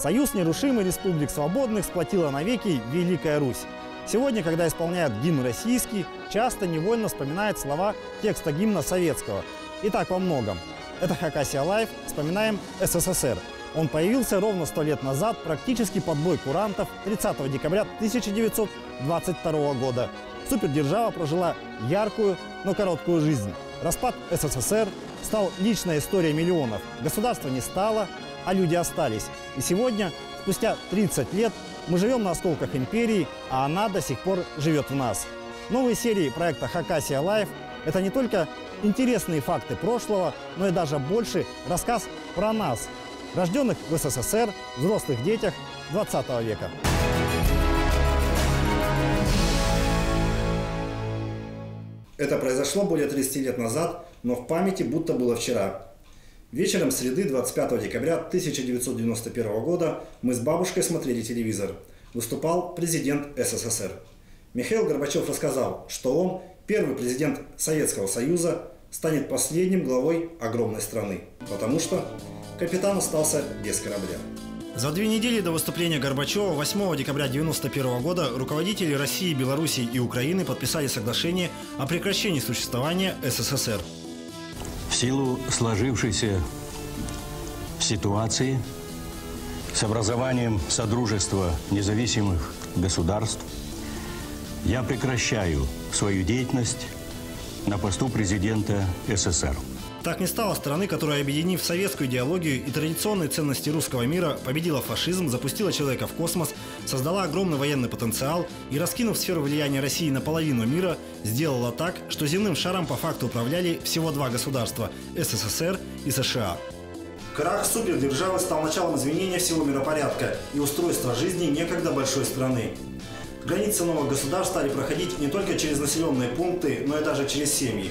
Союз нерушимый республик свободных сплотила навеки Великая Русь. Сегодня, когда исполняют гимн российский, часто невольно вспоминают слова текста гимна советского. И так во многом. Это Хакасия Life, вспоминаем СССР. Он появился ровно сто лет назад, практически под бой курантов 30 декабря 1922 года. Супердержава прожила яркую, но короткую жизнь. Распад СССР стал личной историей миллионов. Государства не стало, а люди остались. И сегодня, спустя 30 лет, мы живем на осколках империи, а она до сих пор живет в нас. Новые серии проекта «Хакасия Life» – это не только интересные факты прошлого, но и даже больше рассказ про нас, рожденных в СССР, взрослых детях 20 века. Это произошло более 30 лет назад, но в памяти будто было вчера. Вечером среды 25 декабря 1991 года мы с бабушкой смотрели телевизор. Выступал президент СССР. Михаил Горбачев рассказал, что он, первый президент Советского Союза, станет последним главой огромной страны, потому что капитан остался без корабля. За две недели до выступления Горбачева 8 декабря 1991 года руководители России, Белоруссии и Украины подписали соглашение о прекращении существования СССР. В силу сложившейся ситуации с образованием Содружества независимых государств я прекращаю свою деятельность на посту президента СССР. Так не стало страны, которая, объединив советскую идеологию и традиционные ценности русского мира, победила фашизм, запустила человека в космос, создала огромный военный потенциал и, раскинув сферу влияния России на половину мира, сделала так, что земным шаром по факту управляли всего два государства – СССР и США. Крах супердержавы стал началом изменения всего миропорядка и устройства жизни некогда большой страны. Границы новых государств стали проходить не только через населенные пункты, но и даже через семьи.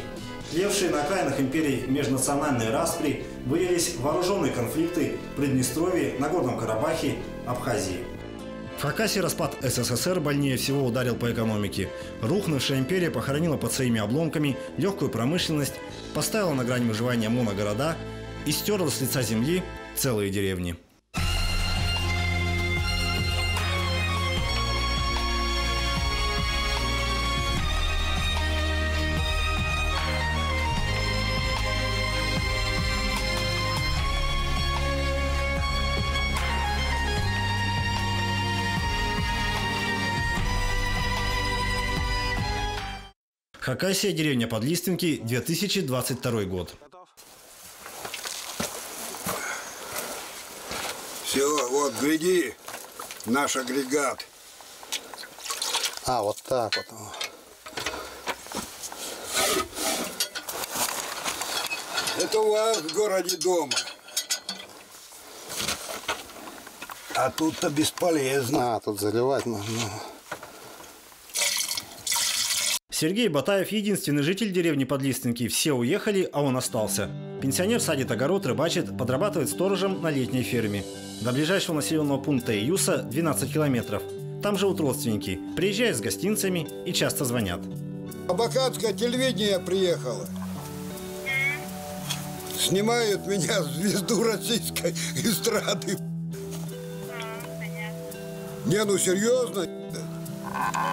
Левшие на окраинах империи межнациональные распри вылились вооруженные конфликты в Приднестровье, Нагорном Карабахе, Абхазии. В Хакасии распад СССР больнее всего ударил по экономике. Рухнувшая империя похоронила под своими обломками легкую промышленность, поставила на грань выживания моногорода и стерла с лица земли целые деревни. Хакасия, деревня Подлиственки, 2022 год. Все, вот, гляди, наш агрегат. А, вот так вот. Это у вас в городе дома. А тут-то бесполезно. А, тут заливать нужно. Сергей Батаев – единственный житель деревни Подлиственники. Все уехали, а он остался. Пенсионер садит огород, рыбачит, подрабатывает сторожем на летней ферме. До ближайшего населенного пункта Июса 12 километров. Там живут родственники. Приезжают с гостинцами и часто звонят. Абакатское телевидение приехало. Снимают меня звезду российской эстрады. Не, ну серьезно.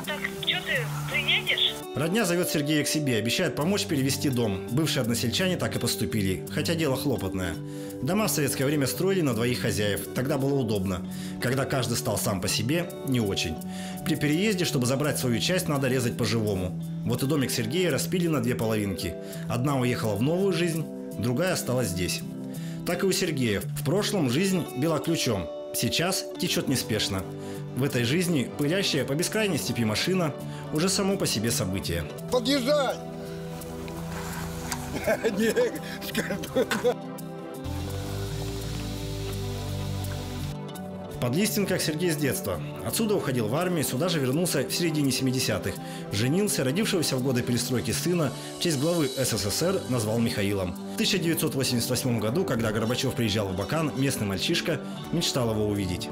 Так, что ты, приедешь? Родня зовет Сергея к себе, обещает помочь перевести дом. Бывшие односельчане так и поступили, хотя дело хлопотное. Дома в советское время строили на двоих хозяев, тогда было удобно. Когда каждый стал сам по себе, не очень. При переезде, чтобы забрать свою часть, надо резать по-живому. Вот и домик Сергея распили на две половинки. Одна уехала в новую жизнь, другая осталась здесь. Так и у Сергея. В прошлом жизнь била ключом, сейчас течет неспешно. В этой жизни пылящая по бескрайней степи машина уже само по себе событие. Подъезжай! В Подлистинках Сергей с детства. Отсюда уходил в армию, сюда же вернулся в середине 70-х. Женился, родившегося в годы перестройки сына, в честь главы СССР назвал Михаилом. В 1988 году, когда Горбачев приезжал в Бакан, местный мальчишка мечтал его увидеть.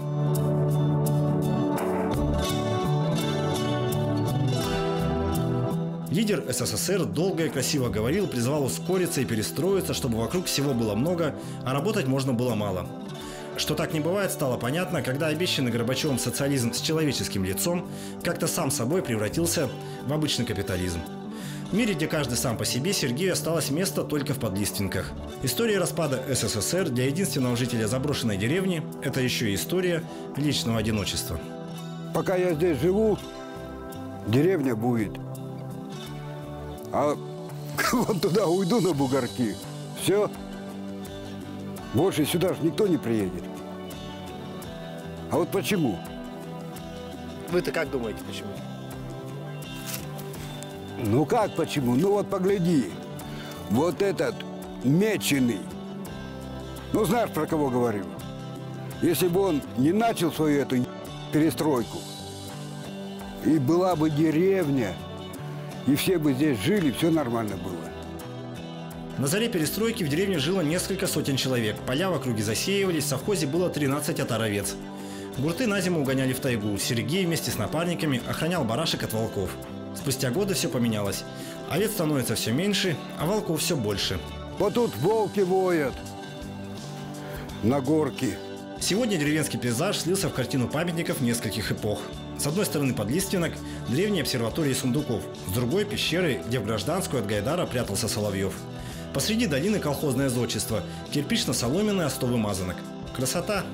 Лидер СССР долго и красиво говорил, призывал ускориться и перестроиться, чтобы вокруг всего было много, а работать можно было мало. Что так не бывает, стало понятно, когда обещанный Горбачевым социализм с человеческим лицом как-то сам собой превратился в обычный капитализм. В мире, где каждый сам по себе, Сергею осталось место только в подлиственниках. История распада СССР для единственного жителя заброшенной деревни – это еще и история личного одиночества. Пока я здесь живу, деревня будет. А вот туда уйду на бугорки, все. Больше сюда же никто не приедет. А вот почему? Вы-то как думаете, почему? Ну как почему? Ну вот погляди. Вот этот меченый. Ну знаешь, про кого говорю? Если бы он не начал свою эту перестройку, и была бы деревня, и все бы здесь жили, все нормально было. На заре перестройки в деревне жило несколько сотен человек. Поля в округе засеивались, в совхозе было 13 отаровец. Гурты на зиму угоняли в тайгу. Сергей вместе с напарниками охранял барашек от волков. Спустя годы все поменялось. Овец становится все меньше, а волков все больше. Вот тут волки воют на горке. Сегодня деревенский пейзаж слился в картину памятников нескольких эпох. С одной стороны подлиственник, древние обсерватории сундуков, с другой – пещеры, где в гражданскую от Гайдара прятался Соловьев. Посреди долины колхозное зодчество, кирпично-соломенный остовый мазанок. Красота!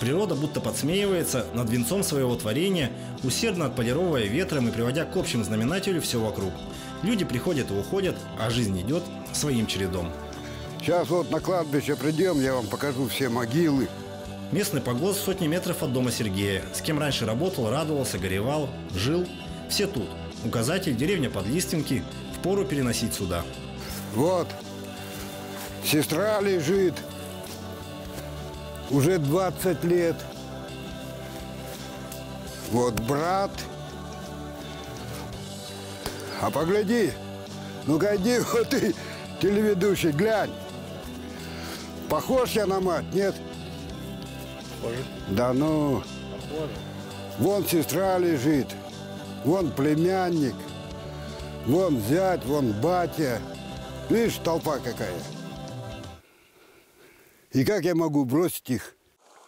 Природа будто подсмеивается над венцом своего творения, усердно отполировывая ветром и приводя к общему знаменателю все вокруг. Люди приходят и уходят, а жизнь идет своим чередом. Сейчас вот на кладбище придем, я вам покажу все могилы. Местный погост сотни метров от дома Сергея. С кем раньше работал, радовался, горевал, жил. Все тут. Указатель деревня Подлистинки. Впору переносить сюда. Вот, сестра лежит, уже 20 лет. Вот брат. А погляди, ну-ка иди, вот ты, телеведущий, глянь. Похож я на мать, нет? Похоже. Да ну, Похоже. вон сестра лежит, вон племянник, вон зять, вон батя. Видишь, толпа какая. И как я могу бросить их?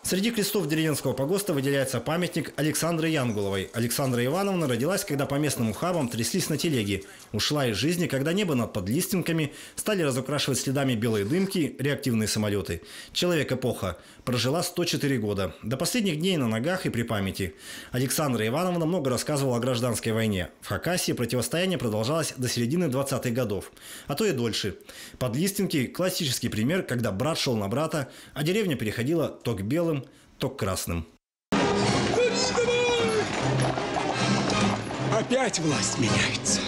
Среди крестов деревенского погоста выделяется памятник Александры Янгуловой. Александра Ивановна родилась, когда по местным ухабам тряслись на телеге. Ушла из жизни, когда небо над подлистинками стали разукрашивать следами белые дымки реактивные самолеты. Человек-эпоха. Прожила 104 года. До последних дней на ногах и при памяти. Александра Ивановна много рассказывала о гражданской войне. В Хакасии противостояние продолжалось до середины 20-х годов. А то и дольше. Подлистинки – классический пример, когда брат шел на брата, а деревня переходила то к белым, то к красным. Опять власть меняется.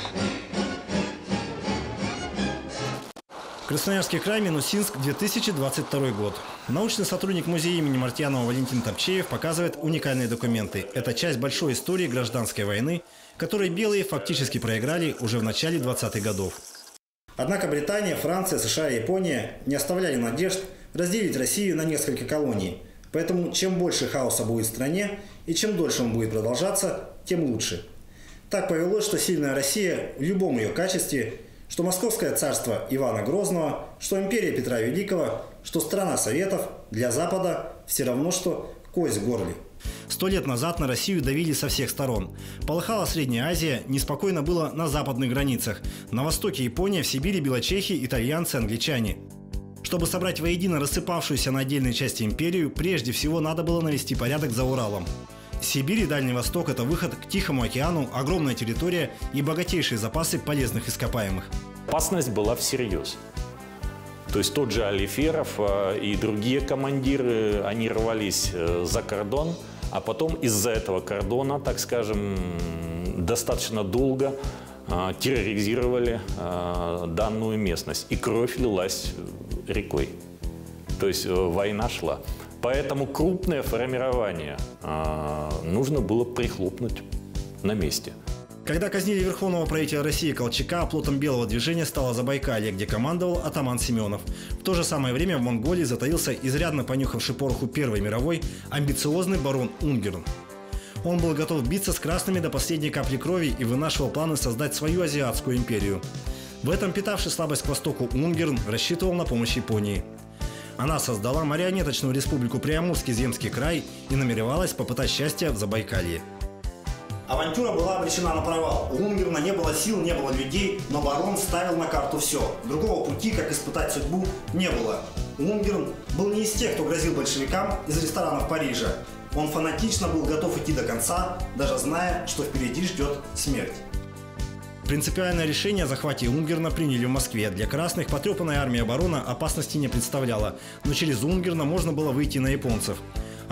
Красноярский край, Минусинск, 2022 год. Научный сотрудник музея имени Мартьянова Валентин Топчеев показывает уникальные документы. Это часть большой истории гражданской войны, которой белые фактически проиграли уже в начале 20-х годов. Однако Британия, Франция, США и Япония не оставляли надежд разделить Россию на несколько колоний. Поэтому чем больше хаоса будет в стране и чем дольше он будет продолжаться, тем лучше. Так повелось, что сильная Россия в любом ее качестве, что Московское царство Ивана Грозного, что империя Петра Великого, что страна Советов для Запада все равно, что кость в горле. Сто лет назад на Россию давили со всех сторон. Полыхала Средняя Азия, неспокойно было на западных границах. На востоке Япония, в Сибири белочехи, итальянцы, англичане. Чтобы собрать воедино рассыпавшуюся на отдельные части империю, прежде всего надо было навести порядок за Уралом. Сибирь и Дальний Восток – это выход к Тихому океану, огромная территория и богатейшие запасы полезных ископаемых. Опасность была всерьез. То есть тот же Алиферов э, и другие командиры, они рвались э, за кордон, а потом из-за этого кордона, так скажем, достаточно долго э, терроризировали данную местность. И кровь лилась рекой. То есть война шла. Поэтому крупное формирование нужно было прихлопнуть на месте. Когда казнили верховного правителя России Колчака, плотом белого движения стало Забайкалье, где командовал атаман Семенов. В то же самое время в Монголии затаился изрядно понюхавший пороху Первой мировой амбициозный барон Унгерн. Он был готов биться с красными до последней капли крови и вынашивал планы создать свою азиатскую империю. В этом питавший слабость к востоку Унгерн рассчитывал на помощь Японии. Она создала марионеточную республику Приамурский земский край и намеревалась попытать счастье в Забайкалье. Авантюра была обречена на провал. У Унгерна не было сил, не было людей, но барон ставил на карту все. Другого пути, как испытать судьбу, не было. Унгерн был не из тех, кто грозил большевикам из ресторанов Парижа. Он фанатично был готов идти до конца, даже зная, что впереди ждет смерть. Принципиальное решение о захвате Унгерна приняли в Москве. Для красных потрепанная армия оборона опасности не представляла, но через Унгерна можно было выйти на японцев.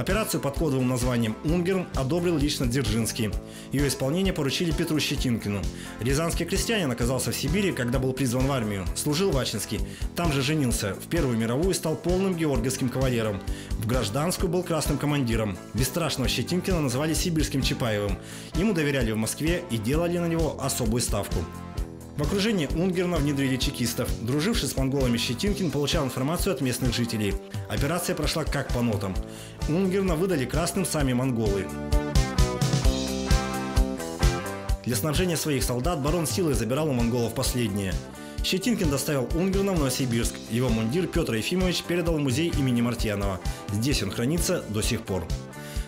Операцию под кодовым названием «Унгерн» одобрил лично Дзержинский. Ее исполнение поручили Петру Щетинкину. Рязанский крестьянин оказался в Сибири, когда был призван в армию. Служил в Ачинске. Там же женился. В Первую мировую стал полным георгиевским кавалером. В гражданскую был красным командиром. Бесстрашного Щетинкина называли сибирским Чапаевым. Ему доверяли в Москве и делали на него особую ставку. В окружении Унгерна внедрили чекистов. Друживший с монголами Щетинкин получал информацию от местных жителей. Операция прошла как по нотам. Унгерна выдали красным сами монголы. Для снабжения своих солдат барон силой забирал у монголов последнее. Щетинкин доставил Унгерна в Новосибирск. Его мундир Петр Ефимович передал в музей имени Мартьянова. Здесь он хранится до сих пор.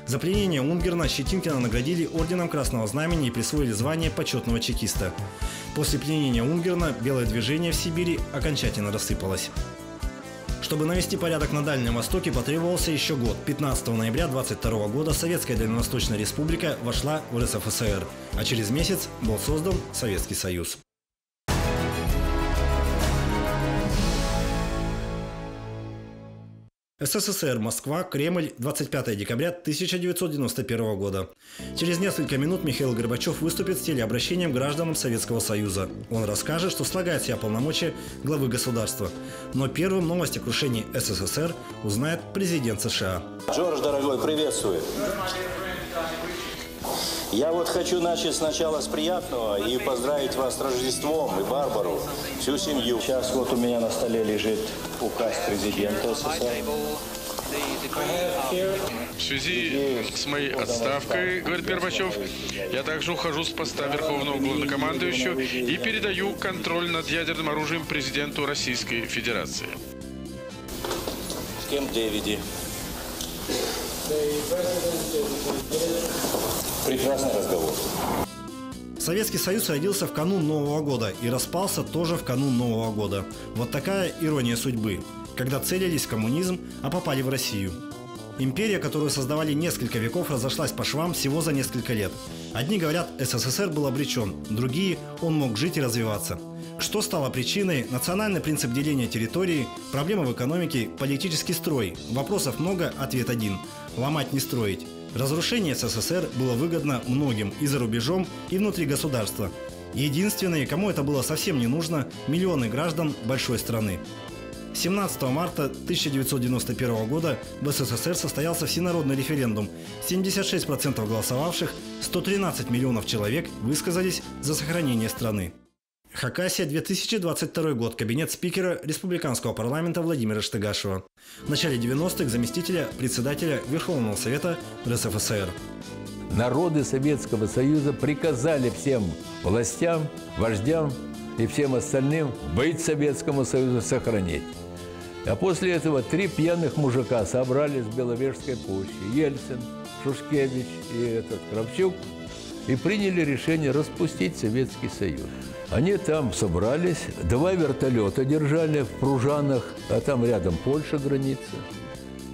За пленение Унгерна Щетинкина наградили орденом Красного Знамени и присвоили звание почетного чекиста. После пленения Унгерна белое движение в Сибири окончательно рассыпалось. Чтобы навести порядок на Дальнем Востоке, потребовался еще год. 15 ноября 22 года Советская Дальневосточная Республика вошла в РСФСР, а через месяц был создан Советский Союз. СССР, Москва, Кремль, 25 декабря 1991 года. Через несколько минут Михаил Горбачев выступит с телеобращением гражданам Советского Союза. Он расскажет, что слагает себя полномочия главы государства. Но первым новость о крушении СССР узнает президент США. Джордж, дорогой, приветствую. Я вот хочу начать сначала с приятного и поздравить вас с Рождеством и Барбару, всю семью. Сейчас вот у меня на столе лежит указ президента СССР. В связи с моей отставкой, говорит Горбачев, я также ухожу с поста Верховного Главнокомандующего и передаю контроль над ядерным оружием президенту Российской Федерации. С кем Дэвиди? Прекрасный разговор. Советский Союз родился в канун Нового года и распался тоже в канун Нового года. Вот такая ирония судьбы. Когда целились в коммунизм, а попали в Россию. Империя, которую создавали несколько веков, разошлась по швам всего за несколько лет. Одни говорят, СССР был обречен, другие – он мог жить и развиваться. Что стало причиной? Национальный принцип деления территории, проблемы в экономике, политический строй. Вопросов много, ответ один – ломать не строить. Разрушение СССР было выгодно многим и за рубежом, и внутри государства. Единственные, кому это было совсем не нужно – миллионы граждан большой страны. 17 марта 1991 года в СССР состоялся всенародный референдум. 76% голосовавших, 113 миллионов человек высказались за сохранение страны. Хакасия, 2022 год. Кабинет спикера Республиканского парламента Владимира Штыгашева. В начале 90-х заместителя председателя Верховного Совета РСФСР. Народы Советского Союза приказали всем властям, вождям и всем остальным быть Советскому Союзу сохранить. А после этого три пьяных мужика собрались в Беловежской пуще. Ельцин, Шушкевич и этот Кравчук. И приняли решение распустить Советский Союз. Они там собрались, два вертолета держали в Пружанах, а там рядом Польша граница.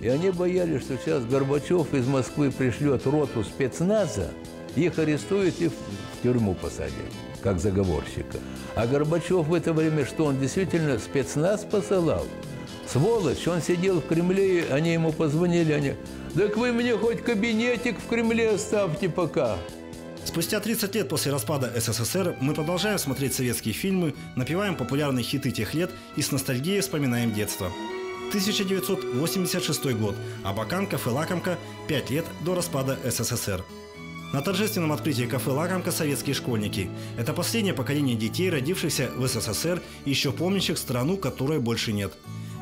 И они боялись, что сейчас Горбачев из Москвы пришлет роту спецназа, их арестуют и в тюрьму посадят, как заговорщика. А Горбачев в это время что, он действительно спецназ посылал? Сволочь, он сидел в Кремле, они ему позвонили, они, так вы мне хоть кабинетик в Кремле оставьте пока. Спустя 30 лет после распада СССР мы продолжаем смотреть советские фильмы, напеваем популярные хиты тех лет и с ностальгией вспоминаем детство. 1986 год. Абакан, кафе «Лакомка» 5 лет до распада СССР. На торжественном открытии кафе «Лакомка» советские школьники. Это последнее поколение детей, родившихся в СССР и еще помнящих страну, которой больше нет.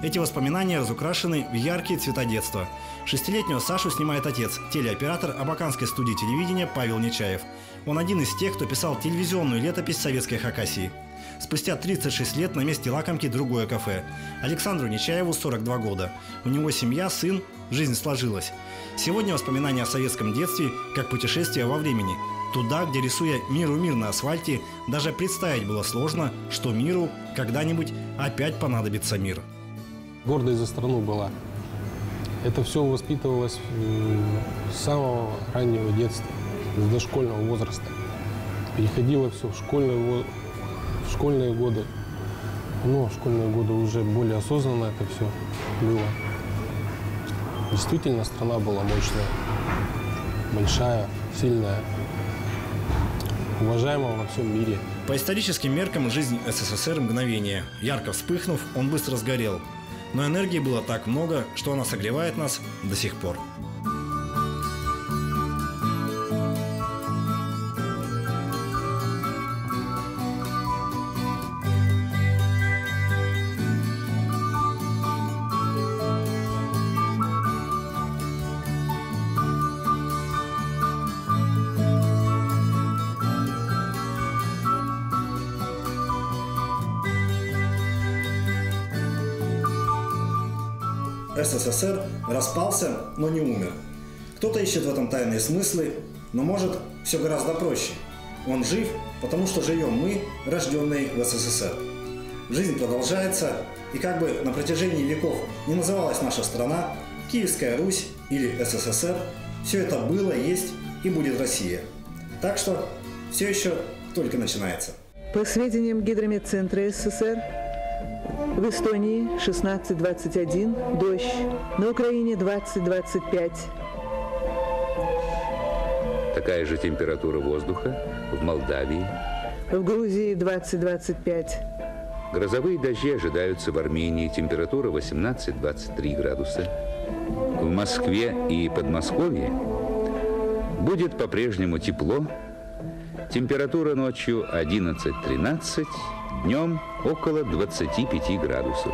Эти воспоминания разукрашены в яркие цвета детства. Шестилетнего Сашу снимает отец, телеоператор Абаканской студии телевидения Павел Нечаев. Он один из тех, кто писал телевизионную летопись советской Хакасии. Спустя 36 лет на месте лакомки другое кафе. Александру Нечаеву 42 года. У него семья, сын, жизнь сложилась. Сегодня воспоминания о советском детстве как путешествие во времени. Туда, где рисуя миру мир на асфальте, даже представить было сложно, что миру когда-нибудь опять понадобится мир. Гордость за страну была. Это все воспитывалось с самого раннего детства, с дошкольного возраста. Переходило все в школьные, в школьные годы. Но в школьные годы уже более осознанно это все было. Действительно, страна была мощная, большая, сильная, уважаемая во всем мире. По историческим меркам жизнь СССР – мгновение. Ярко вспыхнув, он быстро сгорел. Но энергии было так много, что она согревает нас до сих пор. Распался, но не умер. Кто-то ищет в этом тайные смыслы, но может все гораздо проще. Он жив, потому что живем мы, рожденные в СССР. Жизнь продолжается, и как бы на протяжении веков не называлась наша страна, Киевская Русь или СССР, все это было, есть и будет Россия. Так что все еще только начинается. По сведениям Гидромедцентра СССР, в Эстонии 16-21, дождь. На Украине 20-25. Такая же температура воздуха в Молдавии. В Грузии 20-25. Грозовые дожди ожидаются в Армении. Температура 18-23 градуса. В Москве и Подмосковье будет по-прежнему тепло. Температура ночью 11-13, днем около 25 градусов.